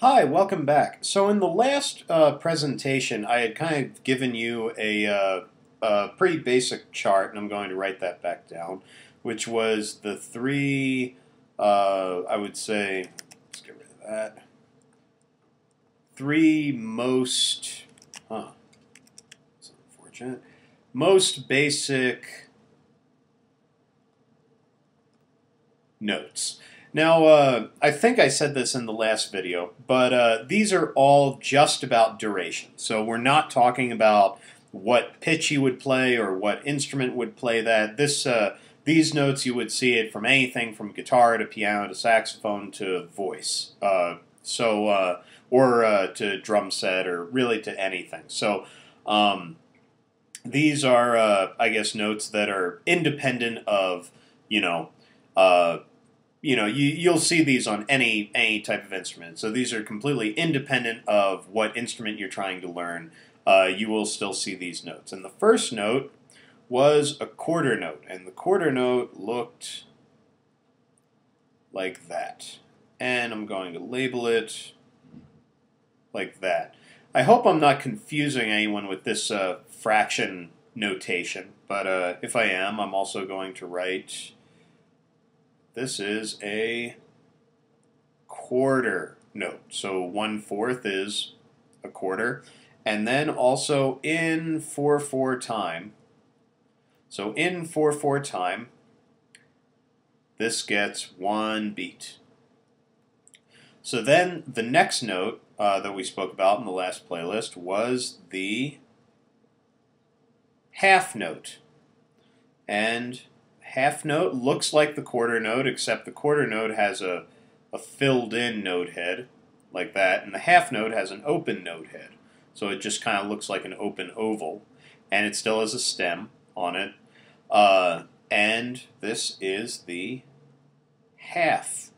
Hi, welcome back. So in the last uh, presentation, I had kind of given you a, uh, a, pretty basic chart, and I'm going to write that back down, which was the three, uh, I would say, let's get rid of that, three most, huh, that's unfortunate, most basic notes. Now, uh, I think I said this in the last video, but uh, these are all just about duration. So we're not talking about what pitch you would play or what instrument would play that. This, uh, these notes you would see it from anything from guitar to piano to saxophone to voice. Uh, so, uh, or uh, to drum set or really to anything. So, um, these are, I guess, notes that are independent of, you know, you know, you, you'll see these on any any type of instrument. So these are completely independent of what instrument you're trying to learn. Uh, you will still see these notes. And the first note was a quarter note, and the quarter note looked like that. And I'm going to label it like that. I hope I'm not confusing anyone with this uh, fraction notation, but uh, if I am, I'm also going to write this is a quarter note. So one fourth is a quarter. And then also in 4-4 time, so in 4-4 time, this gets one beat. So then the next note uh, that we spoke about in the last playlist was the half note. And half note looks like the quarter note, except the quarter note has a, a filled in note head, like that, and the half note has an open note head. So it just kind of looks like an open oval, and it still has a stem on it. Uh, and this is the half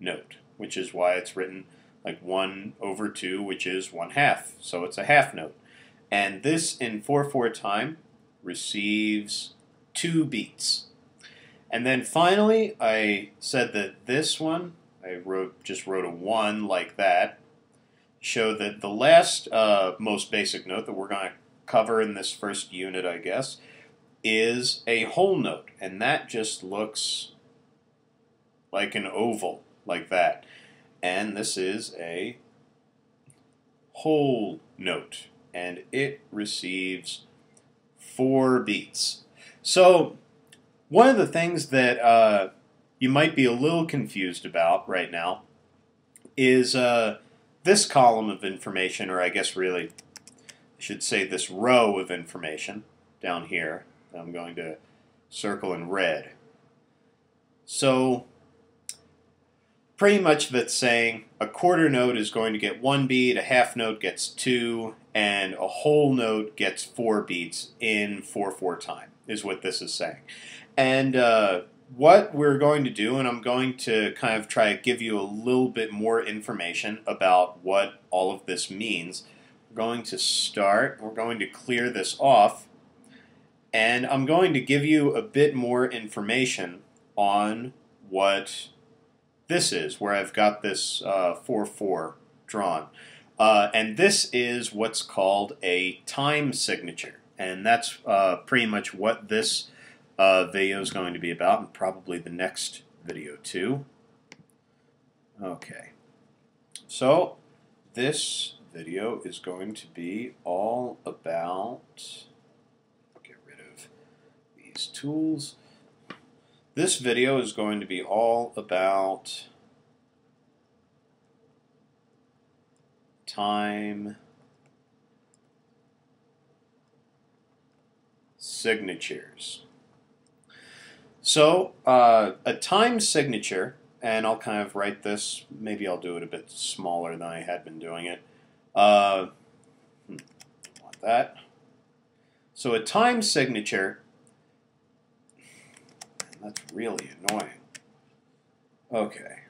note, which is why it's written like 1 over 2, which is 1 half. So it's a half note. And this in 4-4 time receives two beats. And then finally, I said that this one, I wrote just wrote a 1 like that, showed that the last uh, most basic note that we're going to cover in this first unit, I guess, is a whole note. And that just looks like an oval, like that. And this is a whole note. And it receives four beats. So one of the things that uh, you might be a little confused about right now is uh, this column of information, or I guess really I should say this row of information down here that I'm going to circle in red. So pretty much that's saying a quarter note is going to get one beat, a half note gets two, and a whole note gets four beats in 4-4 time, is what this is saying. And uh, what we're going to do, and I'm going to kind of try to give you a little bit more information about what all of this means. We're going to start, we're going to clear this off, and I'm going to give you a bit more information on what this is, where I've got this 4-4 uh, drawn. Uh, and this is what's called a time signature. And that's uh, pretty much what this uh, video is going to be about, and probably the next video too. Okay, so this video is going to be all about, get rid of these tools. This video is going to be all about time signatures. So uh, a time signature, and I'll kind of write this, maybe I'll do it a bit smaller than I had been doing it. Uh, hmm, want that. So a time signature, that's really annoying. Okay.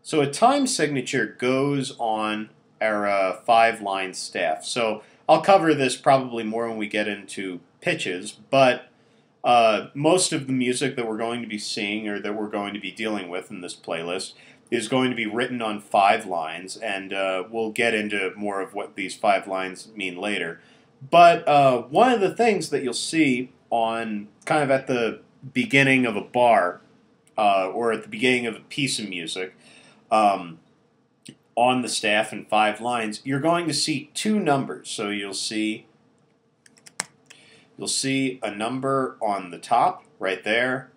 So a time signature goes on our uh, five-line staff. So I'll cover this probably more when we get into pitches, but uh, most of the music that we're going to be seeing or that we're going to be dealing with in this playlist is going to be written on five lines, and uh, we'll get into more of what these five lines mean later. But uh, one of the things that you'll see on kind of at the beginning of a bar uh, or at the beginning of a piece of music um, on the staff in five lines, you're going to see two numbers. So you'll see you'll see a number on the top right there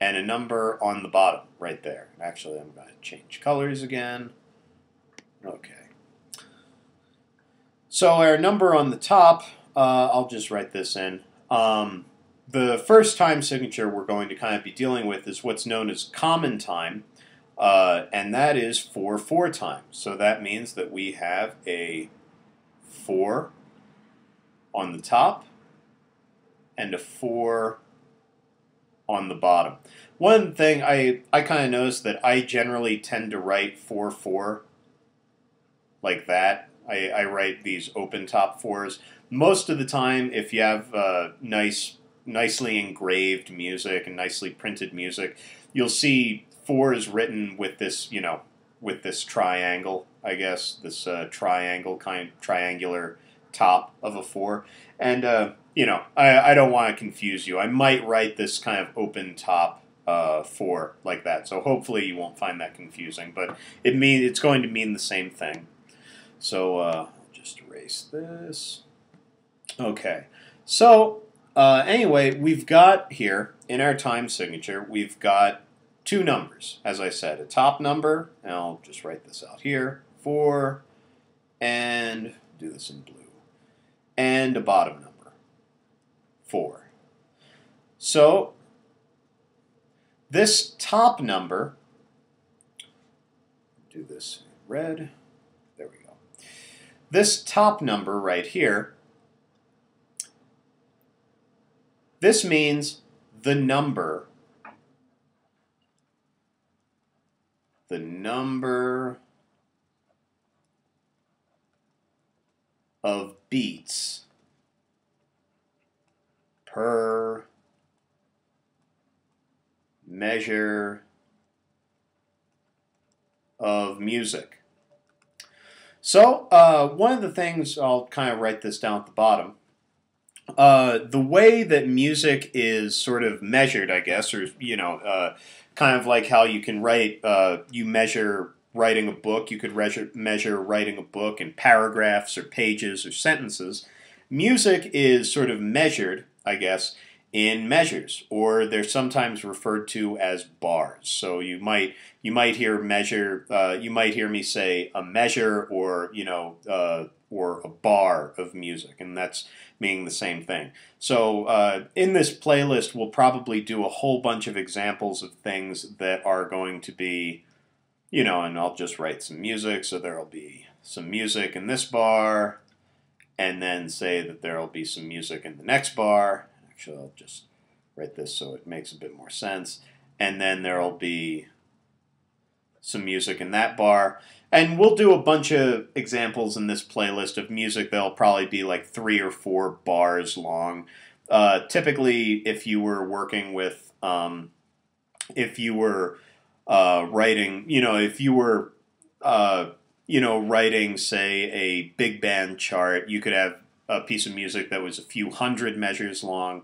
and a number on the bottom right there. Actually, I'm going to change colors again. Okay. So our number on the top, uh, I'll just write this in. Um, the first time signature we're going to kind of be dealing with is what's known as common time, uh, and that is 4 4 times. So that means that we have a 4 on the top and a 4 on the bottom. One thing I, I kind of noticed that I generally tend to write 4 4 like that. I, I write these open top fours. Most of the time, if you have uh, nice, nicely engraved music and nicely printed music, you'll see four is written with this, you know, with this triangle, I guess, this uh, triangle kind, triangular top of a four. And uh, you know, I, I don't want to confuse you. I might write this kind of open top uh, four like that. So hopefully you won't find that confusing. But it mean it's going to mean the same thing. So uh, just erase this. Okay. So uh, anyway, we've got here in our time signature, we've got two numbers. As I said, a top number, and I'll just write this out here, four, and do this in blue, and a bottom number. 4. So this top number, do this in red, there we go. This top number right here, this means the number, the number of beats per measure of music. So uh, one of the things, I'll kind of write this down at the bottom, uh, the way that music is sort of measured, I guess, or, you know, uh, kind of like how you can write, uh, you measure writing a book, you could measure, measure writing a book in paragraphs or pages or sentences. Music is sort of measured I guess, in measures, or they're sometimes referred to as bars. So you might you might hear measure, uh, you might hear me say a measure, or you know, uh, or a bar of music, and that's meaning the same thing. So uh, in this playlist, we'll probably do a whole bunch of examples of things that are going to be, you know, and I'll just write some music. So there'll be some music in this bar, and then say that there will be some music in the next bar. Actually, I'll just write this so it makes a bit more sense. And then there will be some music in that bar. And we'll do a bunch of examples in this playlist of music that'll probably be like three or four bars long. Uh, typically, if you were working with, um, if you were uh, writing, you know, if you were uh, you know, writing, say, a big band chart, you could have a piece of music that was a few hundred measures long.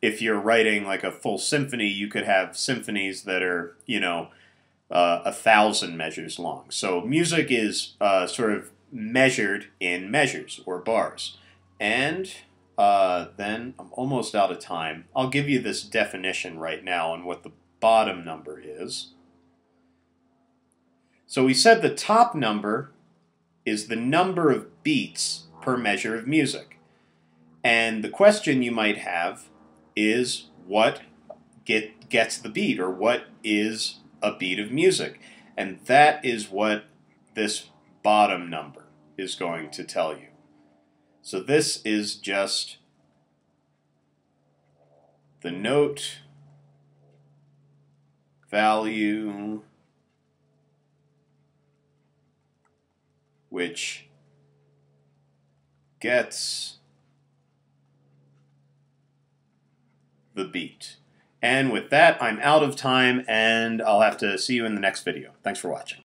If you're writing like a full symphony, you could have symphonies that are, you know, uh, a thousand measures long. So music is uh, sort of measured in measures or bars. And uh, then I'm almost out of time. I'll give you this definition right now on what the bottom number is. So we said the top number is the number of beats per measure of music. And the question you might have is what get, gets the beat, or what is a beat of music? And that is what this bottom number is going to tell you. So this is just the note value which gets the beat. And with that, I'm out of time, and I'll have to see you in the next video. Thanks for watching.